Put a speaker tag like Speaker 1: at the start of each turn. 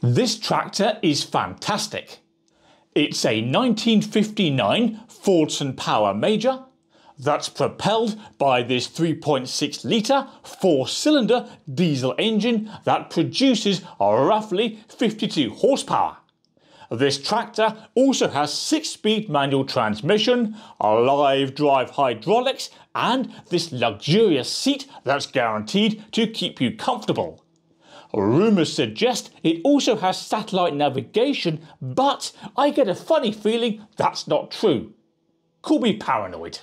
Speaker 1: This tractor is fantastic. It's a 1959 Fordson Power Major that's propelled by this 3.6 litre four cylinder diesel engine that produces roughly 52 horsepower. This tractor also has 6-speed manual transmission, live drive hydraulics and this luxurious seat that's guaranteed to keep you comfortable. Rumours suggest it also has satellite navigation, but I get a funny feeling that's not true. Call me paranoid.